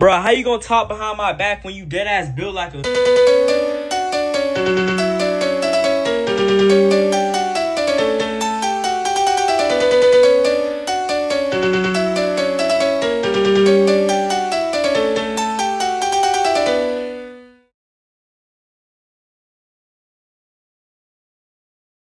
Bro, how you gonna talk behind my back when you dead ass built like a. Thank